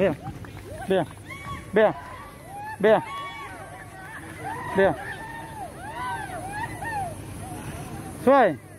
Bè. Bè. Bè. Bè. Bè. Xuôi.